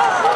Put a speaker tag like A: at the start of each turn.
A: 감사합니다. 아!